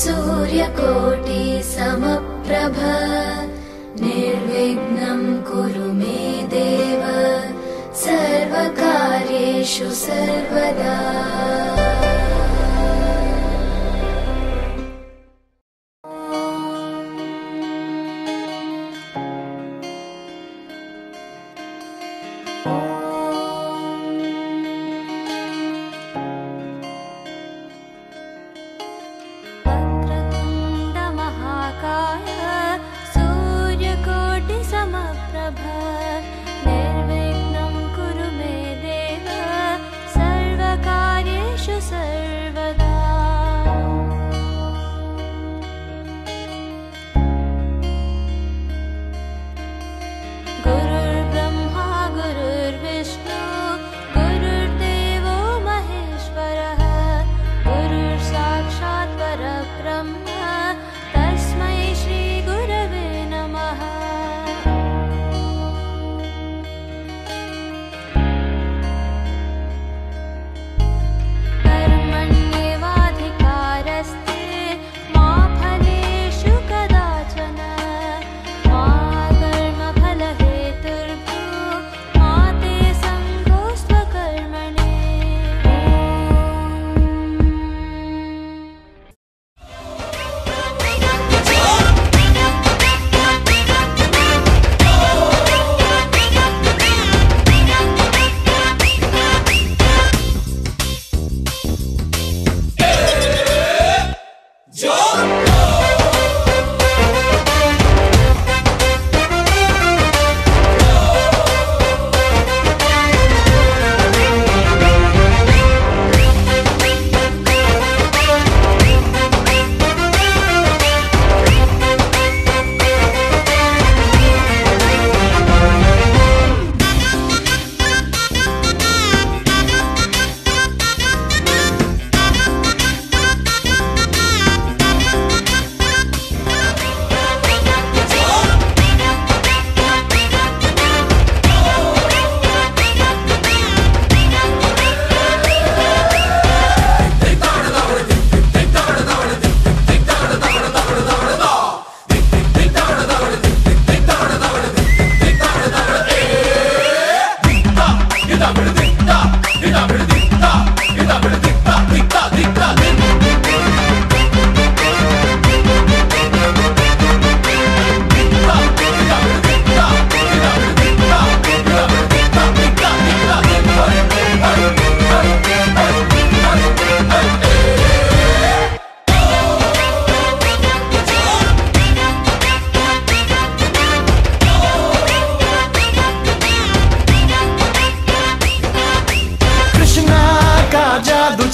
सूर्यकोटि समप्रभ निर्विघ्नं कुरु मे देव सर्वकार्येषु सर्वदा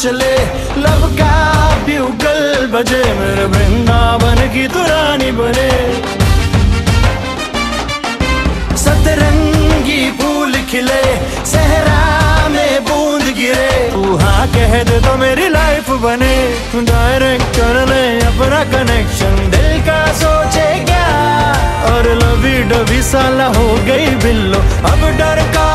चले। लब का ब्यूगल बजे, मेरे वृंदावन की तू बने। सतरंगी फूल खिले, सहरा में बूंद गिरे। तू हाँ कह दे तो मेरी लाइफ बने। डायरेक्ट कर ले, अपना कनेक्शन दिल का सोचे क्या और लवी डबी साला हो गई बिल्लो। अब डर का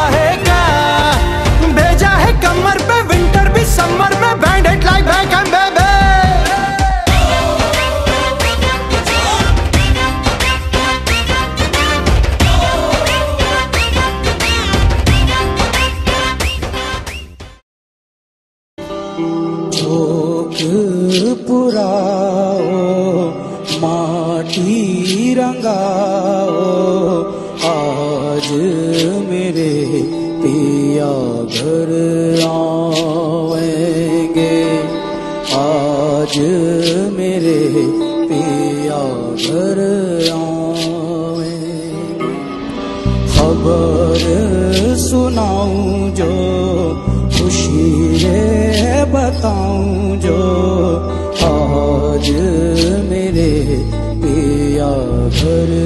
पुराओ माटी रंगाओ, आज मेरे पिया घर आएँगे। आज मेरे पिया घर खबर सुनाऊं जो, खुशी बताऊँ जो घर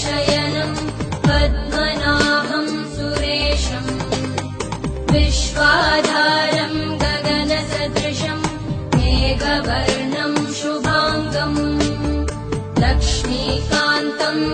शयनम् पद्मनाभम् सुरेशम् विश्वाधारम् गगनसदृशम् मेघवर्णम् शुभाङ्गम् लक्ष्मीकान्तम्